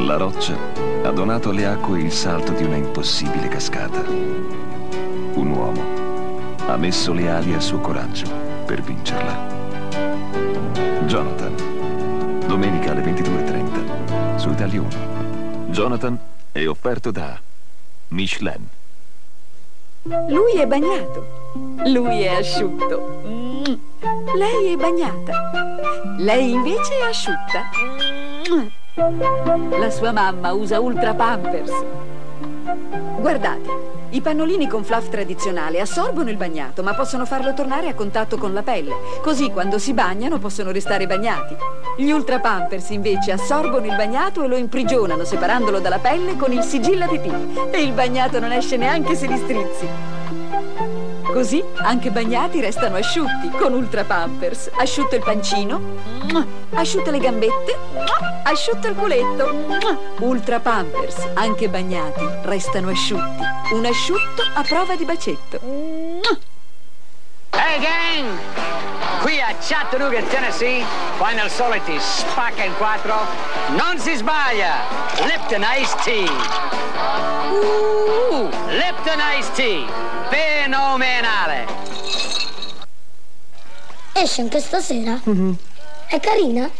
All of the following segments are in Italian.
La roccia ha donato alle acque il salto di una impossibile cascata. Un uomo ha messo le ali al suo coraggio per vincerla. Jonathan, domenica alle 22.30 su Italia 1. Jonathan è offerto da Michelin. Lui è bagnato. Lui è asciutto. Lei è bagnata. Lei invece è asciutta. La sua mamma usa Ultra Pampers. Guardate, i pannolini con fluff tradizionale assorbono il bagnato, ma possono farlo tornare a contatto con la pelle. Così quando si bagnano possono restare bagnati. Gli Ultra Pampers invece assorbono il bagnato e lo imprigionano separandolo dalla pelle con il sigillo aditivo. E il bagnato non esce neanche se li strizzi. Così anche bagnati restano asciutti con Ultra Pampers. Asciutto il pancino, asciutta le gambette, asciutto il culetto. Ultra Pampers, anche bagnati, restano asciutti. Un asciutto a prova di bacetto. Hey gang! Qui a Chattanooga, Tennessee, sole ti spacca in quattro, non si sbaglia! Lipton Ice Tea! Uh, Lipton Ice Tea! Fenomenale! Esce anche stasera? È carina?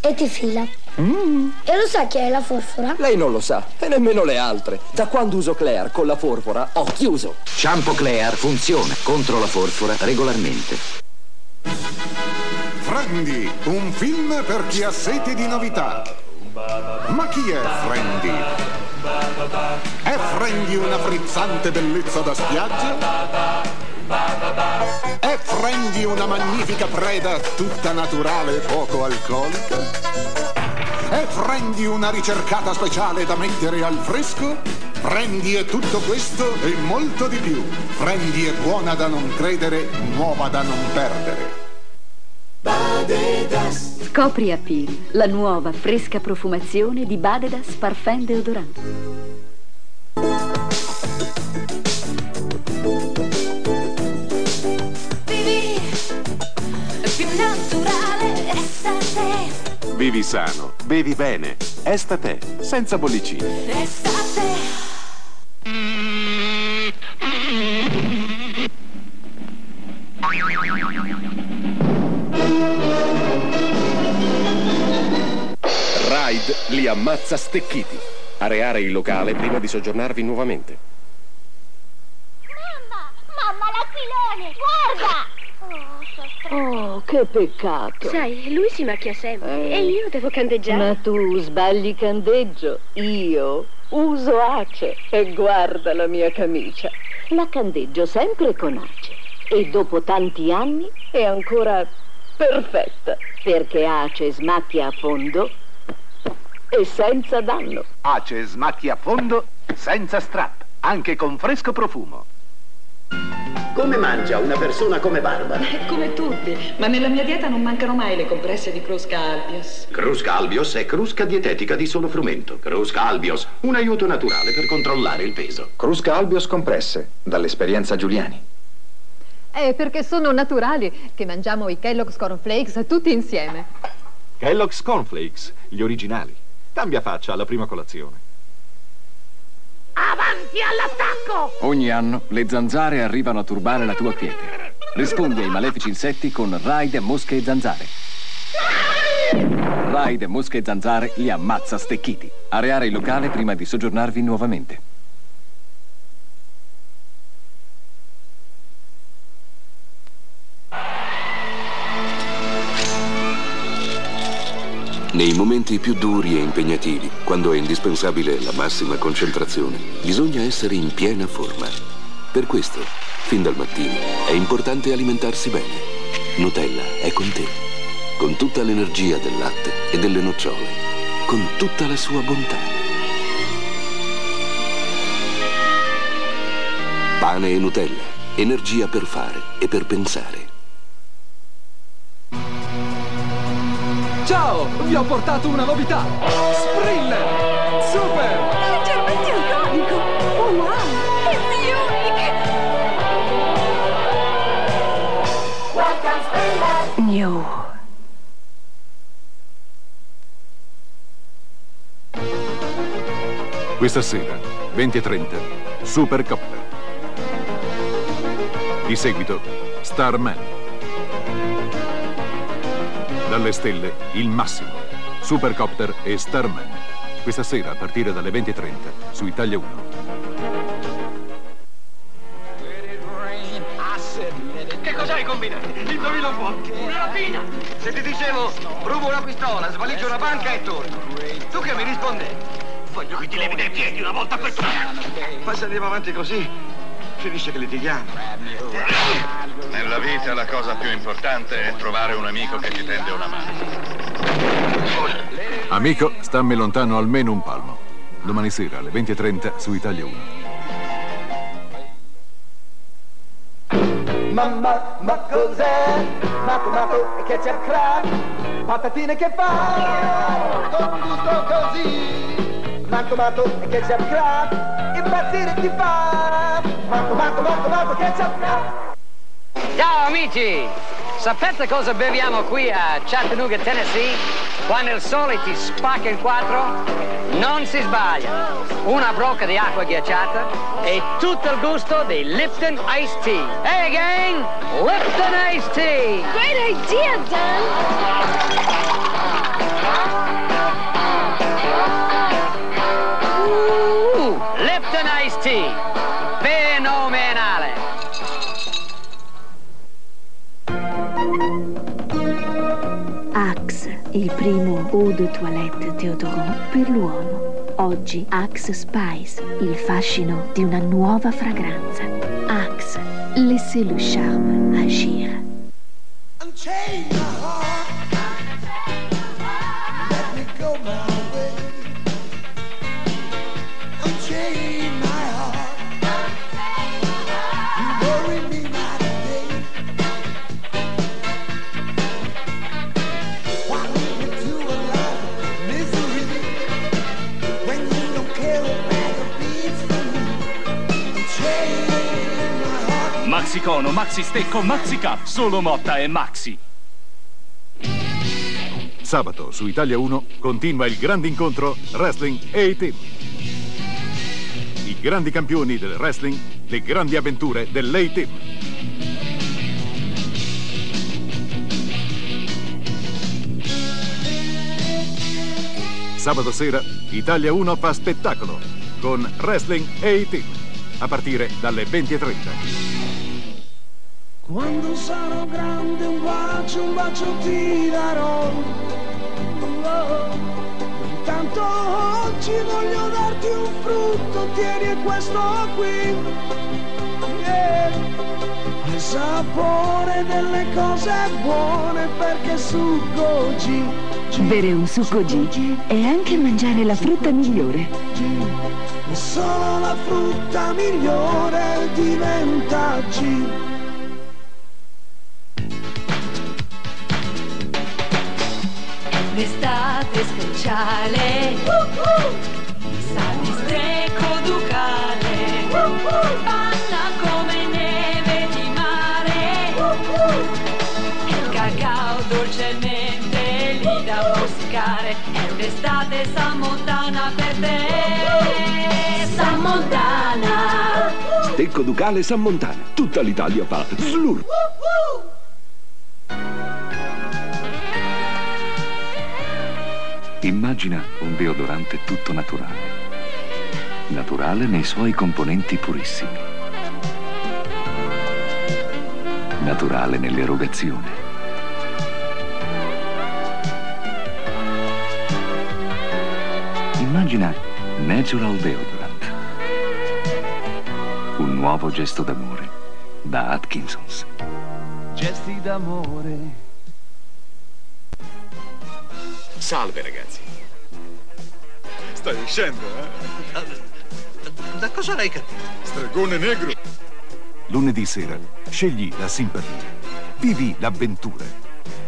E ti fila? E lo sa chi è la forfora? Lei non lo sa, e nemmeno le altre. Da quando uso Claire con la forfora, ho chiuso. Shampoo Clear funziona contro la forfora regolarmente. Friendly, un film per chi ha sete di novità. Ma chi è Friendly? È Friendly una frizzante bellezza da spiaggia? È Friendly una magnifica preda tutta naturale e poco alcolica? È Friendly una ricercata speciale da mettere al fresco? Friendly è tutto questo e molto di più. Friendly è buona da non credere, nuova da non perdere. Scopri Appeal, la nuova fresca profumazione di Badedas Parfum Deodorant. più naturale estate, Vivi sano, bevi bene. Estate, senza bollicine. estate. Ammazza stecchiti. Areare il locale prima di soggiornarvi nuovamente. Mamma, l'aquilone, guarda! Oh. Oh, che peccato. Sai, lui si macchia sempre Eh. e io devo candeggiare. Ma tu sbagli candeggio. Io uso Ace e guarda la mia camicia. La candeggio sempre con Ace. E dopo tanti anni è ancora perfetta. Perché Ace smacchia a fondo e senza danno. Ace smacchi a fondo senza strap, anche con fresco profumo. Come mangia una persona come Barbara? Come tutti, ma nella mia dieta non mancano mai le compresse di Crusca Albios. Crusca Albios è crusca dietetica di solo frumento. Crusca Albios, un aiuto naturale per controllare il peso. Crusca Albios compresse, dall'esperienza Giuliani. È perché sono naturali che mangiamo i Kellogg's Cornflakes tutti insieme. Kellogg's Cornflakes, gli originali. Cambia faccia alla prima colazione. Avanti all'attacco! Ogni anno le zanzare arrivano a turbare la tua quiete. Rispondi ai malefici insetti con Raide, mosche e zanzare. Raide, mosche e zanzare li ammazza stecchiti. Areare il locale prima di soggiornarvi nuovamente. Nei momenti più duri e impegnativi, quando è indispensabile la massima concentrazione, bisogna essere in piena forma. Per questo, fin dal mattino, è importante alimentarsi bene. Nutella è con te, con tutta l'energia del latte e delle nocciole, con tutta la sua bontà. Pane e Nutella, energia per fare e per pensare. Ciao, vi ho portato una novità. Spriller! Super! Leggermente alcolico! Oh wow! È Munich! Welcome, Spriller! New. Questa sera, 20.30, Super Copter. Di seguito, Starman. Dalle stelle, il massimo. Supercopter e Starman. Questa sera a partire dalle 20.30 su Italia 1. Che cos'hai combinato? Indovina un po'. Una rapina. Se ti dicevo, rubo una pistola, svaliggio una banca e torno. Tu che mi rispondevi? Voglio che ti levi dai piedi una volta per tutte. Ma se andiamo avanti così, finisce che litighiamo. Nella vita la cosa più importante è trovare un amico che ti tende una mano. Amico, stammi lontano almeno un palmo. Domani sera alle 20.30 su Italia 1. Mamma, ma cos'è? Mato, mato e ketchup crab Patatine che fa Con gusto così Mato, mato e ketchup crab Impazzire ti fa Mato, mato, mato, mato, ketchup crab Ciao amici! Sapete cosa beviamo qui a Chattanooga, Tennessee? Quando il sole ti spacca in quattro? Non si sbaglia! Una brocca di acqua ghiacciata e tutto il gusto di Lipton Iced Tea. Hey gang! Lipton Iced Tea! Great idea, Uh, eau de toilette deodorant per l'uomo. Oggi Axe Spice, il fascino di una nuova fragranza. Axe, laissez le charme agir. Cono, Maxi Stecco, Maxi Cup, solo Motta e Maxi. Sabato su Italia 1 continua il grande incontro Wrestling A-Team. I grandi campioni del wrestling, le grandi avventure dell'A-Team. Sabato sera Italia 1 fa spettacolo con Wrestling A-Team a partire dalle 20.30. Quando sarò grande un bacio, un bacio ti darò. Intanto oggi voglio darti un frutto, tieni questo qui. Yeah. Il sapore delle cose buone perché succo G. Bere un succo G è anche mangiare la frutta migliore. E solo la frutta migliore diventa G. L'estate speciale. Salmistreco ducale. Panna come neve di mare. Il cacao dolcemente lì da morsicare È un'estate samontana per te. Samontana Stecco Ducale San Montana. Tutta l'Italia fa slurp. Immagina un deodorante tutto naturale. Naturale nei suoi componenti purissimi. Naturale nell'erogazione. Immagina Natural Deodorant. Un nuovo gesto d'amore da Atkinsons. Gesti d'amore. Salve ragazzi. Stai uscendo, eh? Da cosa l'hai capito? Stregone negro. Lunedì sera scegli la simpatia. Vivi l'avventura.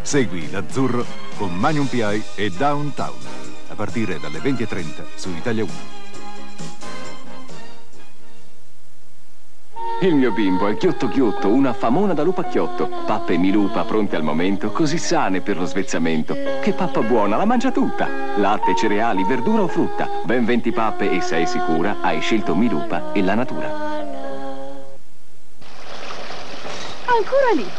Segui l'azzurro con Magnum PI e Downtown a partire dalle 20.30 su Italia 1. Il mio bimbo è chiotto chiotto, una famona da lupacchiotto. Pappe milupa pronte al momento, così sane per lo svezzamento. Che pappa buona, la mangia tutta. Latte, cereali, verdura o frutta. Ben 20 pappe e sei sicura, hai scelto milupa e la natura. Ancora lì.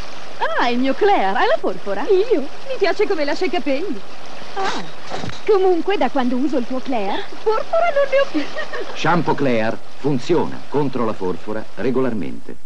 Ah, il mio Claire, hai la porpora? Io? Mi piace come lascia i capelli. Ah, comunque da quando uso il tuo Claire, porpora non ne ho più. Shampoo Claire funziona contro la forfora regolarmente.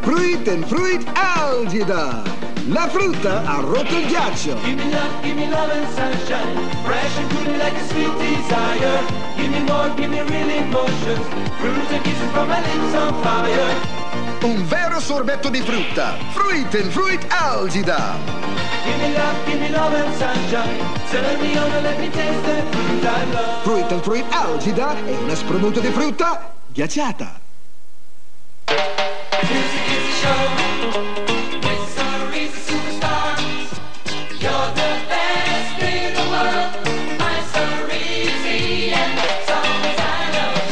Fruit and Fruit Algida! La frutta ha rotto il ghiaccio! Give me love, give me love and sunshine. Fresh and fruity like a sweet desire. Give me more, give me real emotions. Fruits and kisses from my lips on fire. Un vero sorbetto di frutta! Fruit and Fruit Algida! Give me love, give me love and sunshine. Turn me on and let me taste the fruit I love. Fruit and Fruit Algida è una spremuta di frutta ghiacciata! Music is a show. With Sorry's a superstar. You're the best in the world. My Sorry's and songs I love.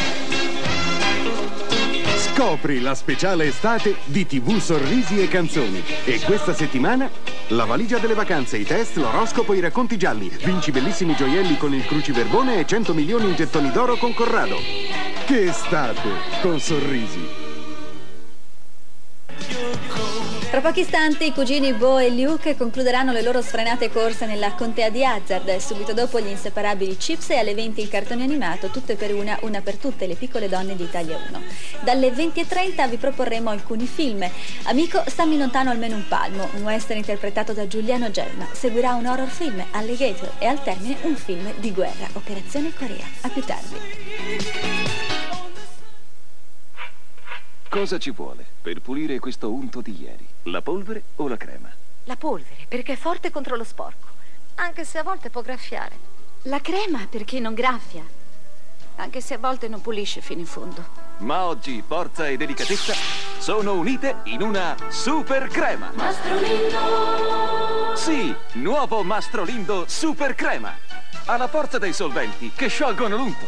Scopri la speciale estate di TV Sorrisi e Canzoni. E questa settimana la valigia delle vacanze, i test, l'oroscopo i racconti gialli. Vinci bellissimi gioielli con il cruciverbone e 100 milioni in gettoni d'oro con Corrado. Che estate con Sorrisi! Tra pochi istanti i cugini Bo e Luke concluderanno le loro sfrenate corse nella contea di Hazard, subito dopo gli inseparabili Chips e alle 20 il cartone animato Tutte per una, una per tutte, le piccole donne di Italia 1. Dalle 20.30 vi proporremo alcuni film. Amico, stammi lontano almeno un palmo, un western interpretato da Giuliano Gemma. Seguirà un horror film, Alligator, e al termine un film di guerra, Operazione Corea. A più tardi. Cosa ci vuole per pulire questo unto di ieri? La polvere o la crema? La polvere, perché è forte contro lo sporco, anche se a volte può graffiare. La crema perché non graffia, anche se a volte non pulisce fino in fondo. Ma oggi forza e delicatezza sono unite in una super crema. Mastrolindo. Sì, nuovo Mastrolindo Super Crema. Ha la forza dei solventi che sciolgono l'unto,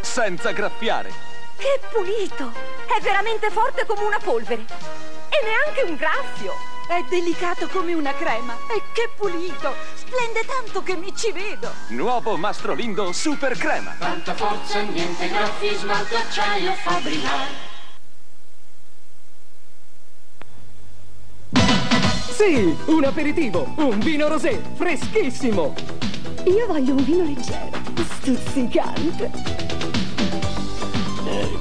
senza graffiare. Che pulito! È veramente forte come una polvere. E neanche un graffio. È delicato come una crema. E che pulito! Splende tanto che mi ci vedo. Nuovo Mastrolindo Super Crema. Tanta forza, niente graffi, smalto acciaio fa brillare. Sì, un aperitivo, un vino rosé, freschissimo. Io voglio un vino leggero, stuzzicante.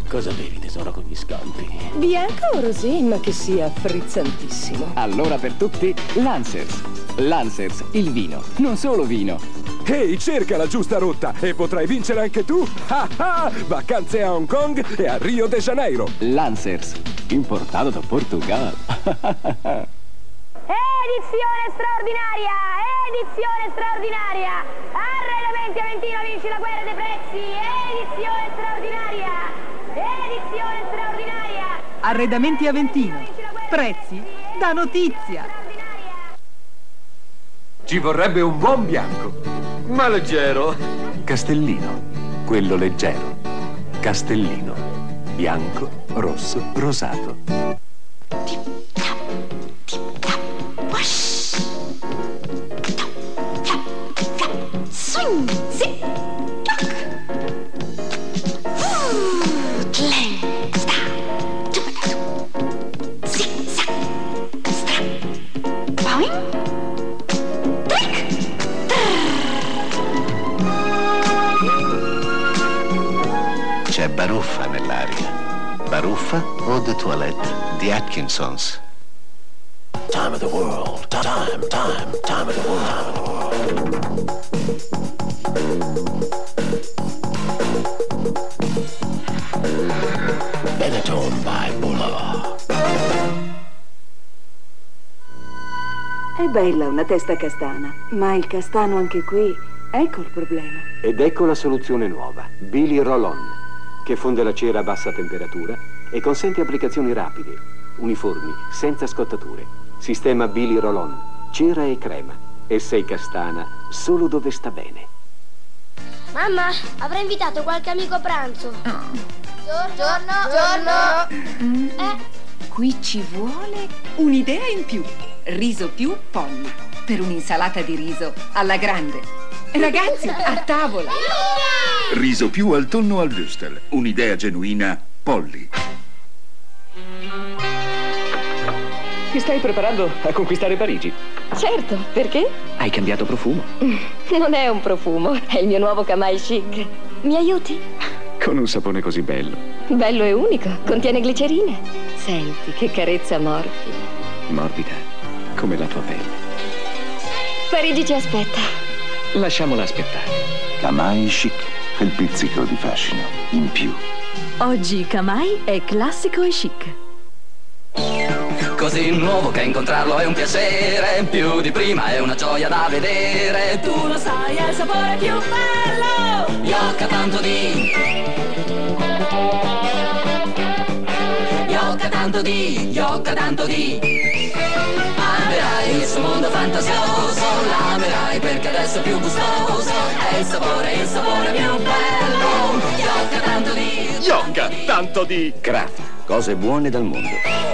Cosa bevi tesoro con gli scampi? Bianco o rosé, ma che sia frizzantissimo. Allora per tutti, Lancers. Lancers, il vino. Non solo vino. Ehi, cerca la giusta rotta e potrai vincere anche tu. Ah ah! Vacanze a Hong Kong e a Rio de Janeiro. Lancers, importato da Portogallo. Edizione straordinaria! Edizione straordinaria! Arredamenti Aventino vinci la guerra dei prezzi! Edizione straordinaria! Edizione straordinaria! Arredamenti Aventino. Prezzi da notizia. Ci vorrebbe un buon bianco. Ma leggero. Castellino, quello leggero. Castellino, bianco, rosso, rosato. Di Atkinsons. Time of the world. Time, time, time of the world. Benetton by Buller. È bella una testa castana, ma il castano anche qui, ecco il problema. Ed ecco la soluzione nuova, Billy Roll-On, che fonde la cera a bassa temperatura e consente applicazioni rapide, uniformi, senza scottature. Sistema Billy Rollon, cera e crema. E sei castana solo dove sta bene. Mamma, avrei invitato qualche amico a pranzo. Giorno, giorno. Eh? Qui ci vuole un'idea in più. Riso più polli. Per un'insalata di riso alla grande. Ragazzi, a tavola. Riso più al tonno al würstel. Un'idea genuina Polly. Ti stai preparando a conquistare Parigi? Certo, perché? Hai cambiato profumo. Non è un profumo, è il mio nuovo Kamai Chic. Mi aiuti? Con un sapone così bello. Bello e unico, contiene glicerine. Senti che carezza morbida. Morbida, come la tua pelle. Parigi ci aspetta. Lasciamola aspettare. Kamai chic, quel pizzico di fascino in più. Oggi Kamai è classico e chic. Così nuovo che incontrarlo è un piacere Più di prima è una gioia da vedere. Tu lo sai, è il sapore più bello Iocca tanto di. Iocca tanto di Iocca tanto di. Amerai il suo mondo fantasioso L'amerai perché adesso è più gustoso È il sapore, il sapore più bello Iocca tanto di. Iocca tanto di. Grafi, cose buone dal mondo.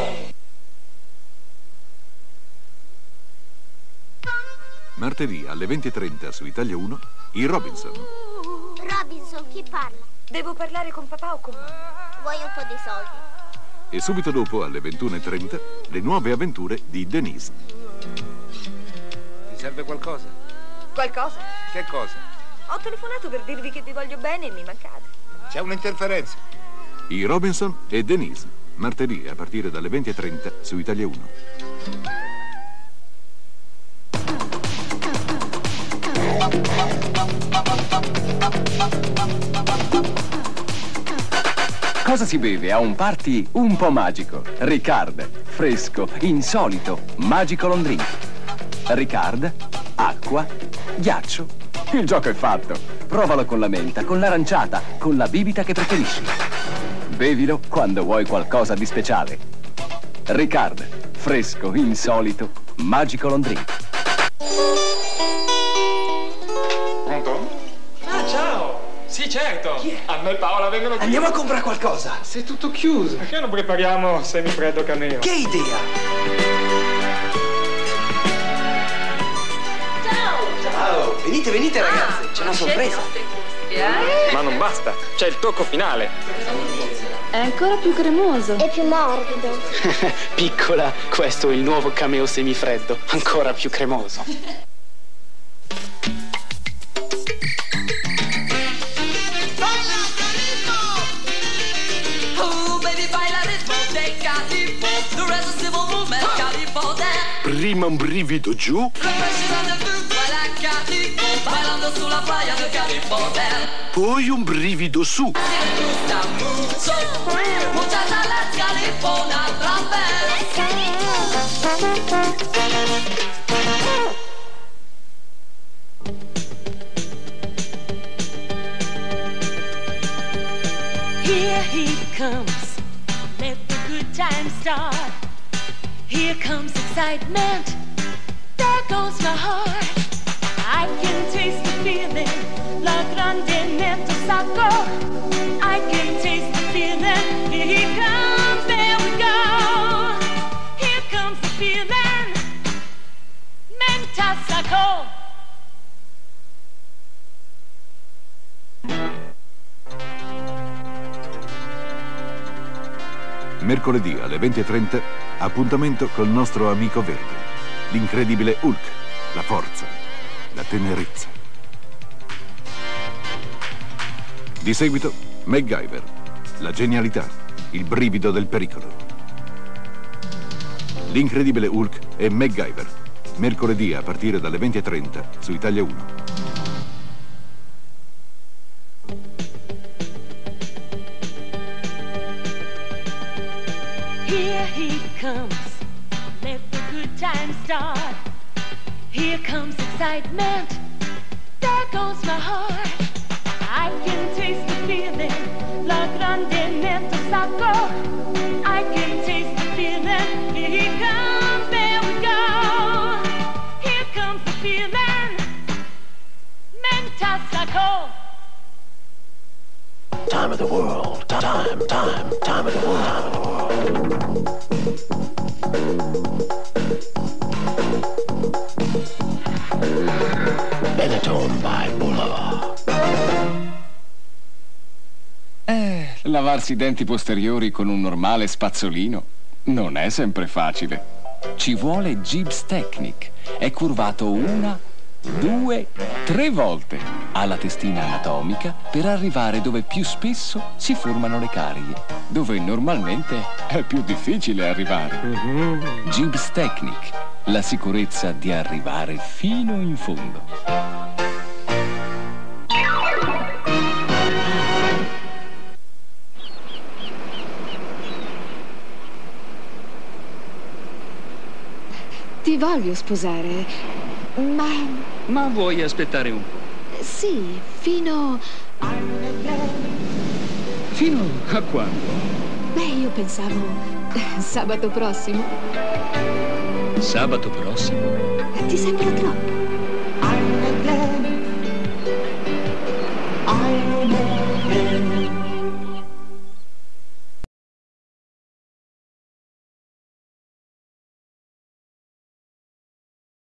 Martedì alle 20.30 su Italia 1, i Robinson. Robinson, chi parla? Devo parlare con papà o con mamma? Vuoi un po' di soldi? E subito dopo, alle 21.30, le nuove avventure di Denise. Ti serve qualcosa? Qualcosa? Che cosa? Ho telefonato per dirvi che vi voglio bene e mi mancate. C'è un'interferenza. I Robinson e Denise. Martedì a partire dalle 20.30 su Italia 1. Cosa si beve a un party un po' magico? Ricard, fresco, insolito, magico long drink. Ricard, acqua, ghiaccio. Il gioco è fatto. Provalo con la menta, con l'aranciata, con la bibita che preferisci. Bevilo quando vuoi qualcosa di speciale. Ricard, fresco, insolito, magico long Certo! Anna e Paola vengono qui. Andiamo a comprare qualcosa. Sei tutto chiuso. Perché non prepariamo semifreddo cameo? Che idea! Ciao! Venite, venite ragazze, c'è una sorpresa. Ma non basta, c'è il tocco finale. È ancora più cremoso. È più morbido. Piccola, questo è il nuovo cameo semifreddo, ancora più cremoso. Prima Primăm brividul giu Poi un brivido su Here he comes, let the good times start. Excitement, there goes my heart. I can taste the feeling, la grande sacco. I Mercoledì alle 20.30, appuntamento col nostro amico verde. L'incredibile Hulk, la forza, la tenerezza. Di seguito, MacGyver, la genialità, il brivido del pericolo. L'incredibile Hulk e MacGyver, mercoledì a partire dalle 20.30 su Italia 1. Here comes excitement. There goes my heart. I can taste the feeling. La grande neto sacco. I can taste the feeling. Here he comes, there we go. Here comes the feeling. Menta sacco. Time of the world. Time, time, time of the world. Lavarsi i denti posteriori con un normale spazzolino non è sempre facile. Ci vuole Gibbs Technic. È curvato una, due, tre volte. Ha la testina anatomica per arrivare dove più spesso si formano le carie, dove normalmente è più difficile arrivare. Gibbs Technic, la sicurezza di arrivare fino in fondo. Voglio sposare, ma Ma vuoi aspettare un po'? sì, fino... Fino a quando? Beh, io pensavo sabato prossimo. Sabato prossimo? Ti sembra troppo?